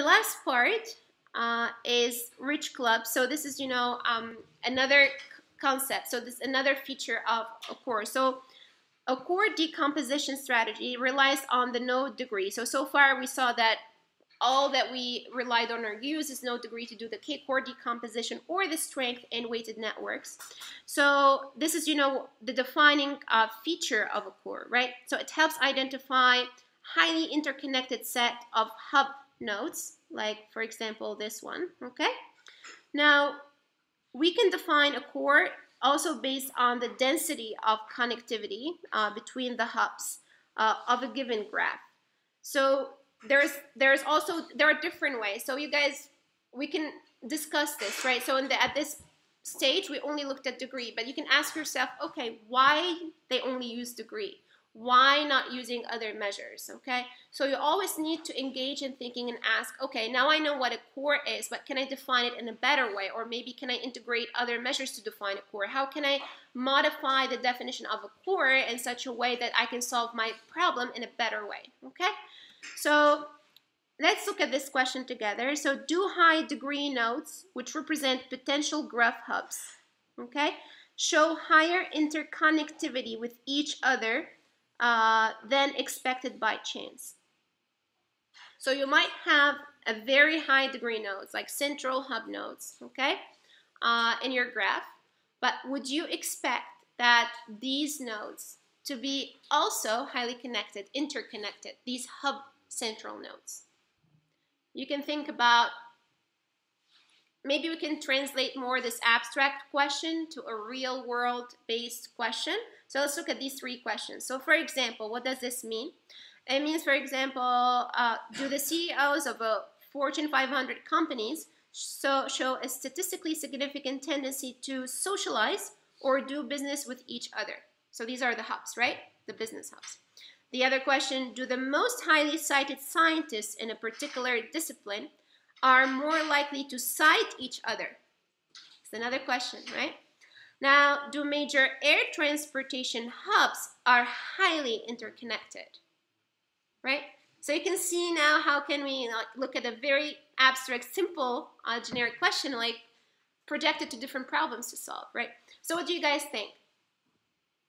the last part uh, is rich club. So this is, you know, um, another concept. So this is another feature of a core. So a core decomposition strategy relies on the node degree. So, so far we saw that all that we relied on or used is node degree to do the K-core decomposition or the strength in weighted networks. So this is, you know, the defining uh, feature of a core, right? So it helps identify highly interconnected set of hub nodes, like for example this one, okay? Now, we can define a core also based on the density of connectivity uh, between the hubs uh, of a given graph. So there's there's also there are different ways. So you guys, we can discuss this, right? So in the, at this stage, we only looked at degree, but you can ask yourself, okay, why they only use degree? Why not using other measures okay? So you always need to engage in thinking and ask okay now i know what a core is but can i define it in a better way? Or maybe can i integrate other measures to define a core? How can i modify the definition of a core in such a way that i can solve my problem in a better way okay? So let's look at this question together. So do high degree nodes which represent potential graph hubs okay? Show higher interconnectivity with each other uh, than expected by chance. So you might have a very high degree nodes, like central hub nodes, okay, uh, in your graph. But would you expect that these nodes to be also highly connected, interconnected, these hub central nodes? You can think about maybe we can translate more this abstract question to a real world based question. So let's look at these three questions. So for example, what does this mean? It means, for example, uh, do the CEOs of a Fortune 500 companies so show a statistically significant tendency to socialize or do business with each other? So these are the hubs, right? The business hubs. The other question, do the most highly cited scientists in a particular discipline are more likely to cite each other? It's another question, right? Now, do major air transportation hubs are highly interconnected, right? So you can see now how can we look at a very abstract, simple, uh, generic question like project it to different problems to solve, right? So what do you guys think?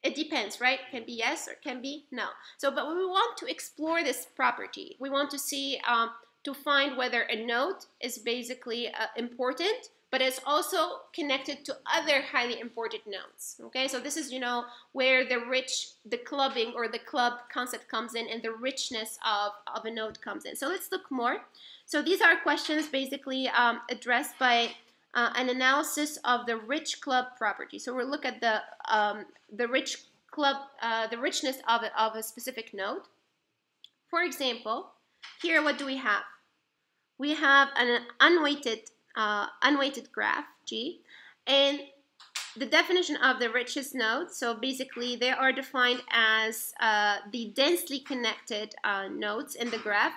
It depends, right? Can be yes or can be no. So, but we want to explore this property. We want to see um, to find whether a node is basically uh, important, but it's also connected to other highly important nodes. Okay, so this is, you know, where the rich, the clubbing or the club concept comes in and the richness of, of a node comes in. So let's look more. So these are questions basically um, addressed by uh, an analysis of the rich club property. So we'll look at the, um, the rich club, uh, the richness of of a specific node. For example, here, what do we have? We have an unweighted, uh, unweighted graph, G, and the definition of the richest nodes, so basically they are defined as uh, the densely connected uh, nodes in the graph,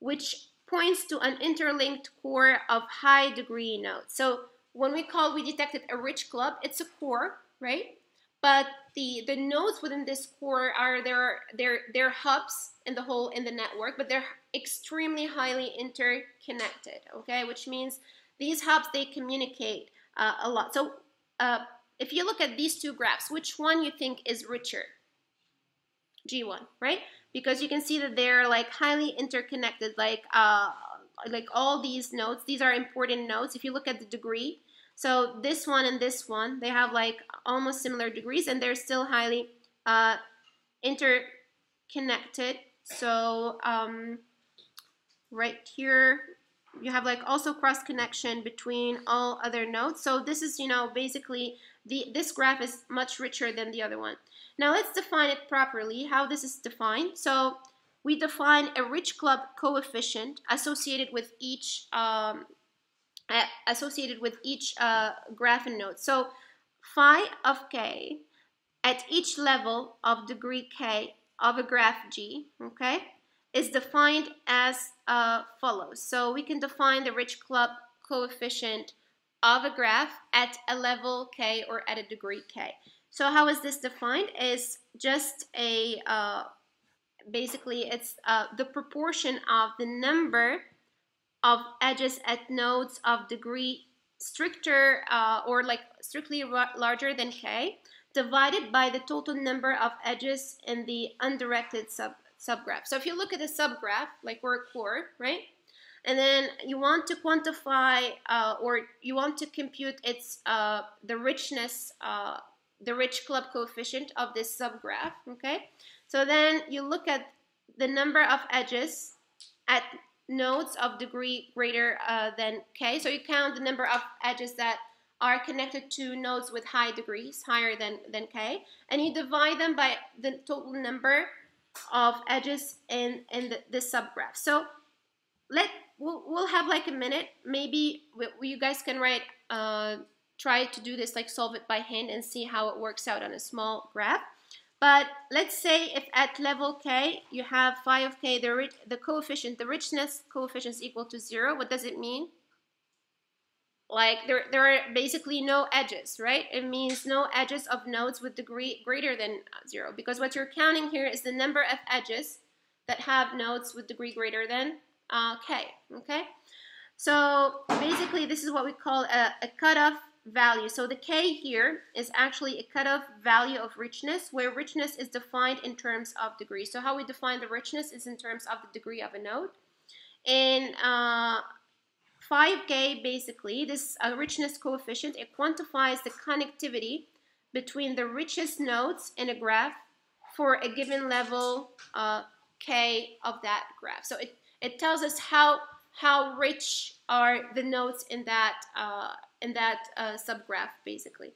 which points to an interlinked core of high degree nodes. So when we call, we detected a rich club, it's a core, right? But the, the nodes within this core are their, their, their hubs in the whole in the network, but they're extremely highly interconnected, okay? Which means these hubs, they communicate uh, a lot. So uh, if you look at these two graphs, which one you think is richer? G1, right? Because you can see that they're like highly interconnected, like uh, like all these nodes. These are important nodes. If you look at the degree, so this one and this one, they have like almost similar degrees and they're still highly uh, interconnected. So um, right here, you have like also cross connection between all other nodes. So this is, you know, basically the this graph is much richer than the other one. Now let's define it properly, how this is defined. So we define a rich club coefficient associated with each um, associated with each uh, graph and node. So phi of k at each level of degree k of a graph G, okay, is defined as uh, follows. So we can define the rich club coefficient of a graph at a level k or at a degree k. So how is this defined? Is just a uh, basically it's uh, the proportion of the number of edges at nodes of degree stricter uh, or like strictly larger than k divided by the total number of edges in the undirected sub subgraph. So if you look at a subgraph, like we're a core, right? And then you want to quantify uh, or you want to compute its uh, the richness, uh, the rich club coefficient of this subgraph, okay? So then you look at the number of edges at nodes of degree greater uh, than k. So you count the number of edges that are connected to nodes with high degrees, higher than, than k, and you divide them by the total number of edges in, in the, subgraph. So let we'll, we'll have like a minute. Maybe we, you guys can write, uh, try to do this, like solve it by hand and see how it works out on a small graph. But let's say if at level k you have phi of k, the, the coefficient, the richness coefficient is equal to zero. What does it mean? Like there, there are basically no edges, right? It means no edges of nodes with degree greater than zero because what you're counting here is the number of edges that have nodes with degree greater than uh, k, okay? So basically this is what we call a, a cutoff value. So the K here is actually a cutoff value of richness, where richness is defined in terms of degree. So how we define the richness is in terms of the degree of a node. In uh, phi K, basically, this uh, richness coefficient, it quantifies the connectivity between the richest nodes in a graph for a given level uh, K of that graph. So it, it tells us how, how rich are the nodes in that uh, in that uh, subgraph basically.